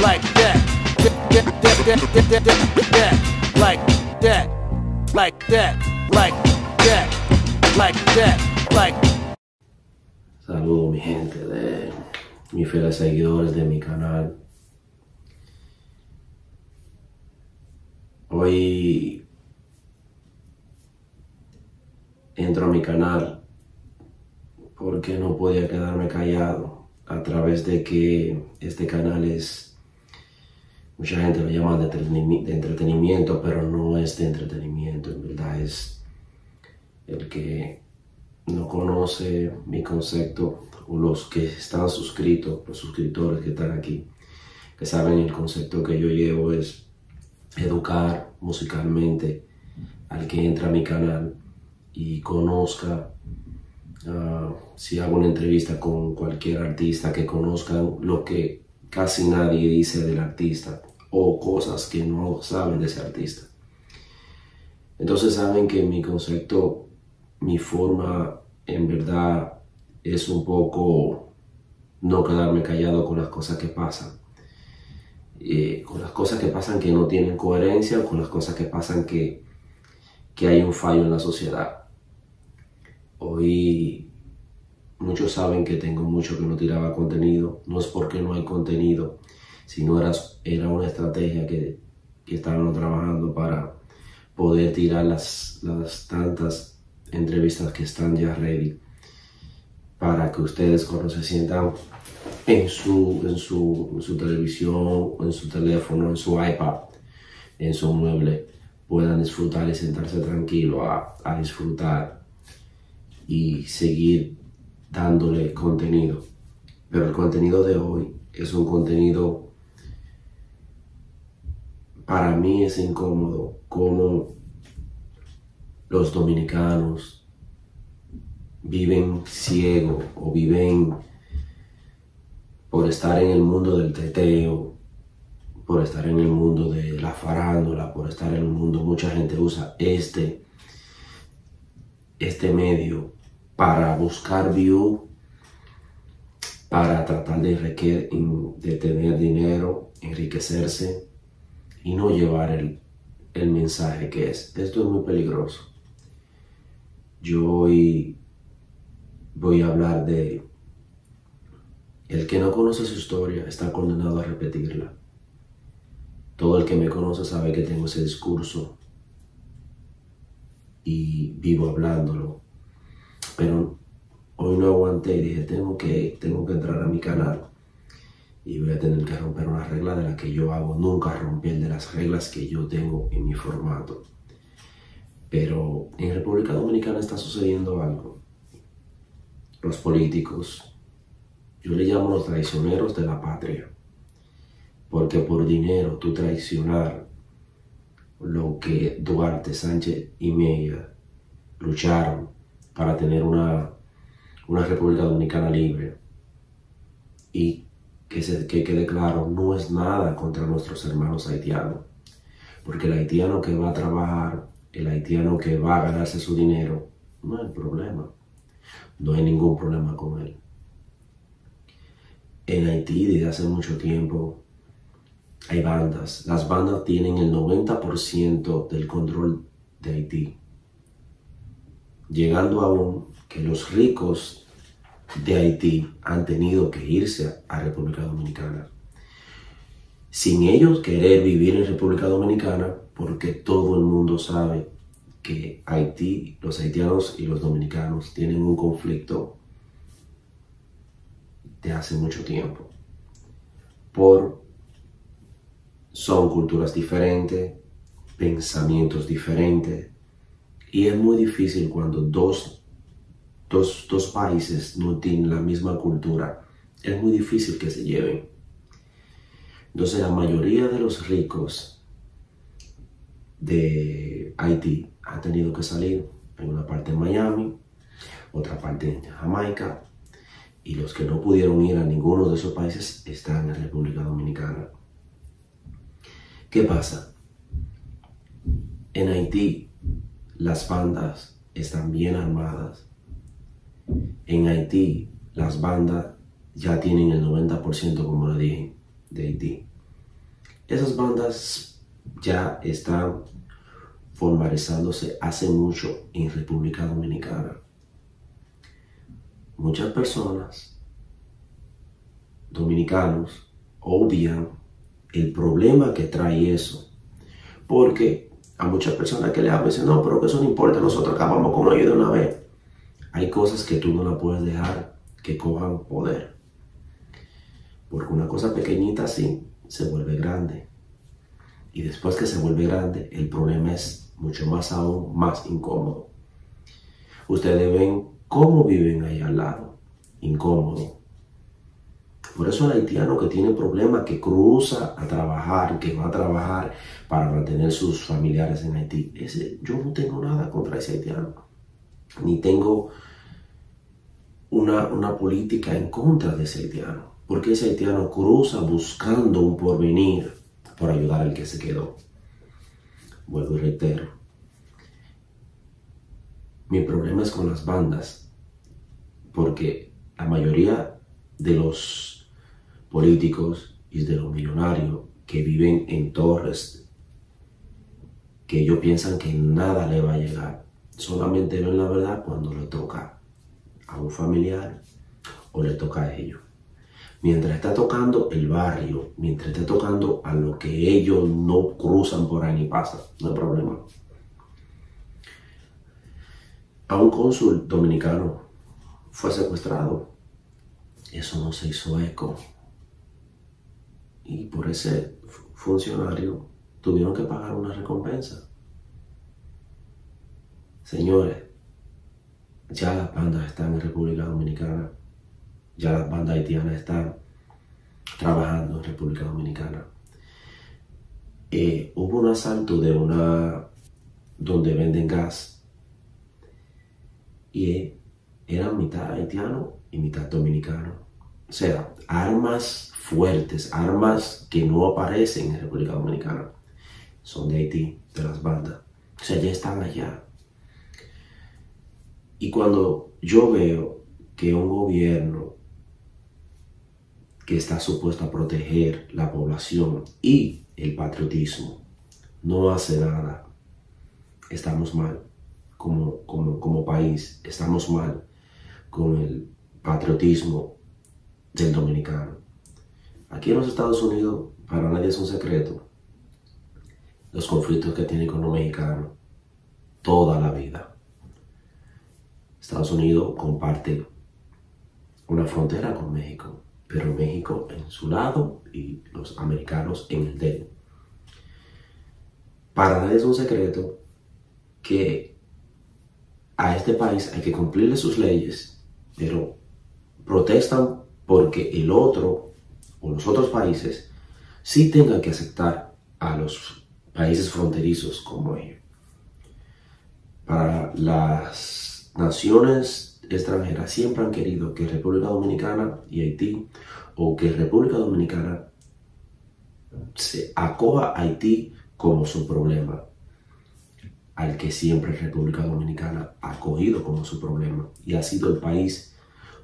like that, that, like that, like that, like that, like that, like. Saludo mi gente de mis fieles seguidores de mi canal. Hoy entro a mi canal porque no podía quedarme callado a través de que este canal es mucha gente lo llama de, de entretenimiento, pero no es de entretenimiento, en verdad es el que no conoce mi concepto, o los que están suscritos, los suscriptores que están aquí, que saben el concepto que yo llevo es educar musicalmente al que entra a mi canal y conozca, uh, si hago una entrevista con cualquier artista, que conozcan lo que casi nadie dice del artista o cosas que no saben de ese artista. Entonces saben que mi concepto, mi forma en verdad es un poco no quedarme callado con las cosas que pasan. Eh, con las cosas que pasan que no tienen coherencia con las cosas que pasan que, que hay un fallo en la sociedad. Hoy muchos saben que tengo mucho que no tiraba contenido. No es porque no hay contenido, sino era, era una estrategia que, que estaban trabajando para poder tirar las, las tantas entrevistas que están ya ready para que ustedes cuando se sientan en su, en su, en su televisión, en su teléfono, en su iPad, en su mueble, puedan disfrutar y sentarse tranquilo a, a disfrutar y seguir dándole contenido. Pero el contenido de hoy es un contenido, para mí es incómodo, como los dominicanos viven ciego o viven por estar en el mundo del teteo, por estar en el mundo de la farándula, por estar en el mundo, mucha gente usa este, este medio para buscar view, para tratar de, de tener dinero, enriquecerse y no llevar el, el mensaje que es. Esto es muy peligroso. Yo hoy voy a hablar de el que no conoce su historia está condenado a repetirla. Todo el que me conoce sabe que tengo ese discurso y vivo hablándolo. Pero hoy no aguanté y dije, tengo que, tengo que entrar a mi canal y voy a tener que romper una regla de la que yo hago. Nunca romper de las reglas que yo tengo en mi formato. Pero en República Dominicana está sucediendo algo. Los políticos, yo le llamo los traicioneros de la patria, porque por dinero tú traicionar lo que Duarte, Sánchez y Mella lucharon para tener una, una República Dominicana libre y que, se, que quede claro, no es nada contra nuestros hermanos haitianos, porque el haitiano que va a trabajar el haitiano que va a ganarse su dinero, no hay problema. No hay ningún problema con él. En Haití desde hace mucho tiempo hay bandas. Las bandas tienen el 90% del control de Haití. Llegando aún que los ricos de Haití han tenido que irse a República Dominicana. Sin ellos querer vivir en República Dominicana, porque todo el mundo sabe que Haití, los haitianos y los dominicanos tienen un conflicto de hace mucho tiempo. Por son culturas diferentes, pensamientos diferentes, y es muy difícil cuando dos, dos, dos países no tienen la misma cultura. Es muy difícil que se lleven. Entonces la mayoría de los ricos de Haití ha tenido que salir en una parte en Miami, otra parte en Jamaica, y los que no pudieron ir a ninguno de esos países están en República Dominicana. ¿Qué pasa? En Haití las bandas están bien armadas. En Haití las bandas ya tienen el 90%, como le dije, de Haití. Esas bandas ya están formalizándose hace mucho en República Dominicana. Muchas personas, dominicanos, obvian el problema que trae eso. Porque a muchas personas que le hablan dicen, no, pero que eso no importa, nosotros acabamos con ellos de una vez. Hay cosas que tú no la puedes dejar que cojan poder. Porque una cosa pequeñita así se vuelve grande. Y después que se vuelve grande, el problema es mucho más aún más incómodo. Ustedes ven cómo viven ahí al lado. Incómodo. Por eso el haitiano que tiene problemas, que cruza a trabajar, que va a trabajar para mantener sus familiares en Haití, ese, yo no tengo nada contra ese haitiano. Ni tengo una, una política en contra de ese haitiano. Porque ese haitiano cruza buscando un porvenir por ayudar al que se quedó. Vuelvo y reitero. Mi problema es con las bandas. Porque la mayoría de los políticos y de los millonarios que viven en torres, que ellos piensan que nada le va a llegar, solamente ven la verdad cuando le toca a un familiar o le toca a ellos. Mientras está tocando el barrio, mientras está tocando a lo que ellos no cruzan por ahí ni pasan, no hay problema. A un cónsul dominicano fue secuestrado. Eso no se hizo eco. Y por ese funcionario tuvieron que pagar una recompensa. Señores, ya las bandas están en República Dominicana, ya las bandas haitianas están trabajando en República Dominicana. Eh, hubo un asalto de una donde venden gas y era mitad haitiano y mitad dominicano. O sea, armas fuertes, armas que no aparecen en República Dominicana, son de Haití, de las bandas. O sea, ya están allá. Y cuando yo veo que un gobierno que está supuesto a proteger la población y el patriotismo no hace nada, estamos mal como, como, como país, estamos mal con el patriotismo del dominicano. Aquí en los Estados Unidos, para nadie es un secreto, los conflictos que tiene con los mexicanos toda la. Estados Unidos comparte una frontera con México, pero México en su lado y los americanos en el de. Para nadie es un secreto que a este país hay que cumplirle sus leyes, pero protestan porque el otro o los otros países sí tengan que aceptar a los países fronterizos como ellos. Para las naciones extranjeras siempre han querido que República Dominicana y Haití, o que República Dominicana se acoja a Haití como su problema, al que siempre República Dominicana ha acogido como su problema y ha sido el país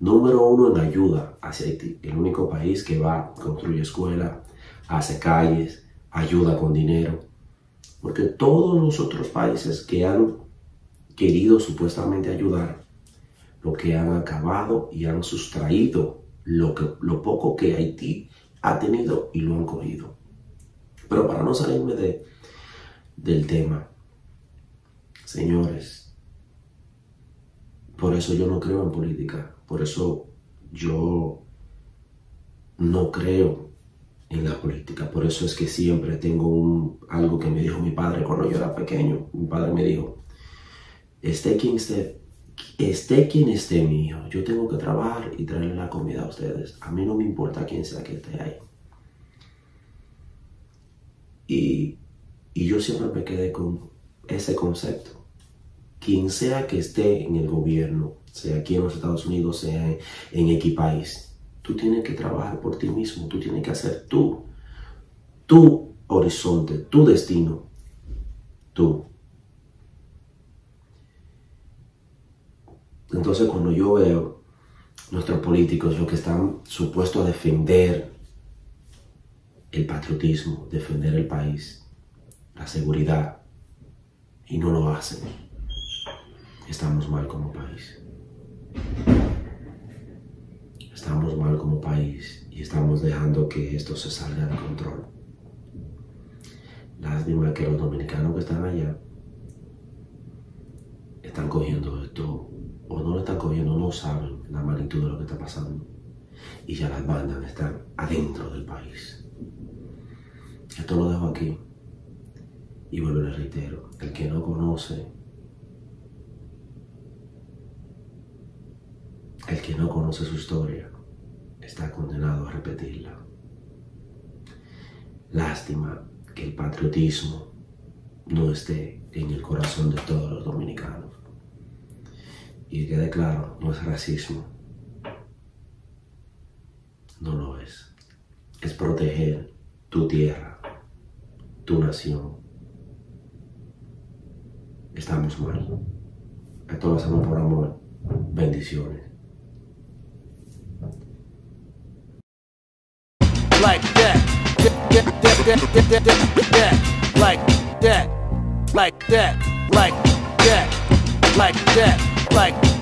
número uno en ayuda hacia Haití, el único país que va, construye escuelas, hace calles, ayuda con dinero, porque todos los otros países que han querido supuestamente ayudar, lo que han acabado y han sustraído lo, que, lo poco que Haití ha tenido y lo han cogido. Pero para no salirme de, del tema, señores, por eso yo no creo en política, por eso yo no creo en la política, por eso es que siempre tengo un, algo que me dijo mi padre cuando yo era pequeño. Mi padre me dijo, esté quien esté, esté quien esté mío, yo tengo que trabajar y traerle la comida a ustedes. A mí no me importa quién sea que esté ahí. Y, y yo siempre me quedé con ese concepto. Quien sea que esté en el gobierno, sea aquí en los Estados Unidos, sea en, en X país, tú tienes que trabajar por ti mismo, tú tienes que hacer tú, tu horizonte, tu destino, tú. Entonces cuando yo veo nuestros políticos, los que están supuestos a defender el patriotismo, defender el país, la seguridad, y no lo hacen, estamos mal como país. Estamos mal como país y estamos dejando que esto se salga de control. Lástima que los dominicanos que están allá están cogiendo esto o no lo están cogiendo, saben la magnitud de lo que está pasando. Y ya las bandas están adentro del país. Esto lo dejo aquí. Y vuelvo le reitero, el que no conoce, el que no conoce su historia, está condenado a repetirla. Lástima que el patriotismo no esté en el corazón de todos los dominicanos. Y que quede claro, no es racismo. No lo es. Es proteger tu tierra, tu nación. Estamos mal. Esto lo hacemos por amor. Bendiciones. Like that. Like that. Like that. Like that. Like that. Like